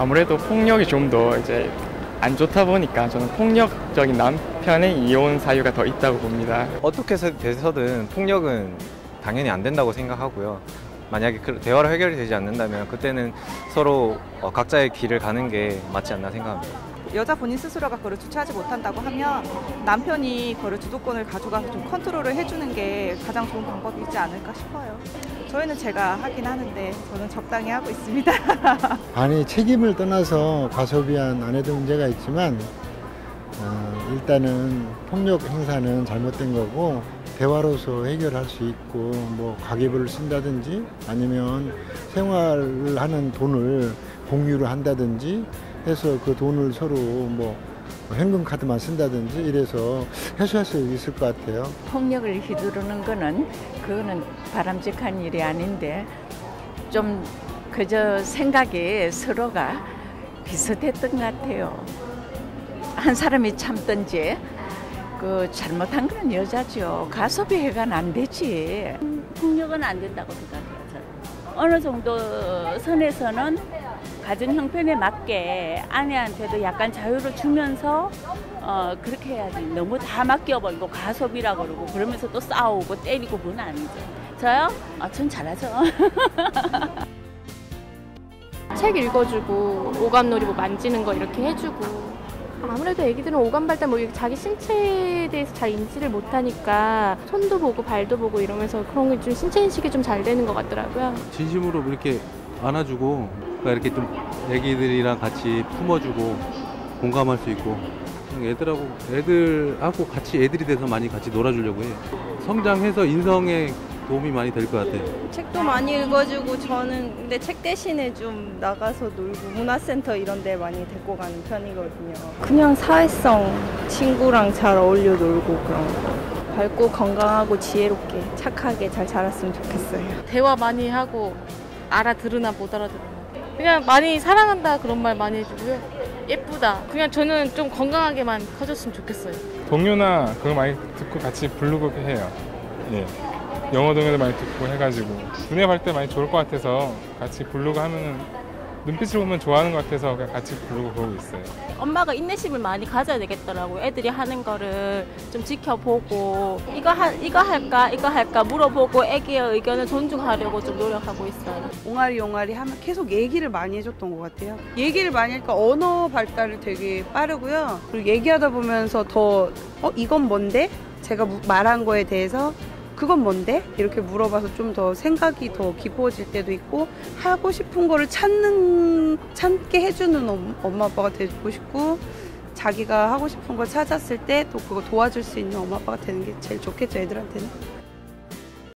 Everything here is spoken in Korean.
아무래도 폭력이 좀 더 이제 안 좋다 보니까 저는 폭력적인 남편의 이혼 사유가 더 있다고 봅니다. 어떻게 돼서든 폭력은 당연히 안 된다고 생각하고요. 만약에 그 대화로 해결이 되지 않는다면 그때는 서로 어, 각자의 길을 가는 게 맞지 않나 생각합니다. 여자 본인 스스로가 그걸 주체하지 못한다고 하면 남편이 그걸 주도권을 가져가서 좀 컨트롤을 해주는 게 가장 좋은 방법이지 않을까 싶어요. 저희는 제가 하긴 하는데 저는 적당히 하고 있습니다. 아니 책임을 떠나서 과소비한 아내도 문제가 있지만 어, 일단은 폭력 행사는 잘못된 거고 대화로서 해결할 수 있고 뭐 가계부를 쓴다든지 아니면 생활을 하는 돈을 공유를 한다든지 해서 그 돈을 서로 뭐 현금 카드만 쓴다든지 이래서 해소할 수 있을 것 같아요. 폭력을 휘두르는 거는 그거는 바람직한 일이 아닌데 좀 그저 생각이 서로가 비슷했던 것 같아요. 한 사람이 참든지 그 잘못한 건 여자죠. 가소비 해가는 안 되지. 폭력은 안 된다고 생각해요. 저는. 어느 정도 선에서는 가정 형편에 맞게 아내한테도 약간 자유를 주면서 어, 그렇게 해야지. 너무 다 맡겨버리고 가소비라 그러고 그러면서 또 싸우고 때리고 그건 아니죠. 저요? 아, 전 잘하죠. 책 읽어주고 오감놀이 뭐 만지는 거 이렇게 해주고 아무래도 애기들은 오감 발달 뭐 자기 신체에 대해서 잘 인지를 못하니까 손도 보고 발도 보고 이러면서 그런 게 좀 신체 인식이 좀 잘 되는 것 같더라고요. 진심으로 이렇게 안아주고 그러니까 이렇게 좀 애기들이랑 같이 품어주고 공감할 수 있고 애들하고 애들하고 같이 애들이 돼서 많이 같이 놀아주려고 해요. 성장해서 인성에 도움이 많이 될 것 같아요. 책도 많이 읽어주고 저는 근데 책 대신에 좀 나가서 놀고 문화센터 이런 데 많이 데리고 가는 편이거든요. 그냥 사회성 친구랑 잘 어울려 놀고 그런 거. 밝고 건강하고 지혜롭게 착하게 잘 자랐으면 좋겠어요. 대화 많이 하고 알아들으나 못 알아들으나 그냥 많이 사랑한다 그런 말 많이 해주고요. 예쁘다. 그냥 저는 좀 건강하게만 커졌으면 좋겠어요. 동요나 그거 많이 듣고 같이 부르고 해요. 예. 영어 동요도 많이 듣고 해가지고 두뇌 발달 많이 좋을 것 같아서 같이 부르고 하면은 눈빛을 보면 좋아하는 것 같아서 그냥 같이 부르고 그러고 있어요. 엄마가 인내심을 많이 가져야 되겠더라고요. 애들이 하는 거를 좀 지켜보고 이거 하, 이거 할까 이거 할까 물어보고 애기의 의견을 존중하려고 좀 노력하고 있어요. 옹알이 옹알이 하면 계속 얘기를 많이 해줬던 것 같아요. 얘기를 많이 하니까 언어 발달이 되게 빠르고요. 그리고 얘기하다 보면서 더, 어, 이건 뭔데? 제가 무- 말한 거에 대해서 그건 뭔데? 이렇게 물어봐서 좀 더 생각이 더 깊어질 때도 있고 하고 싶은 거를 찾는, 찾게 해주는 엄- 엄마 아빠가 되고 싶고 자기가 하고 싶은 걸 찾았을 때 또 그거 도와줄 수 있는 엄마 아빠가 되는 게 제일 좋겠죠, 애들한테는.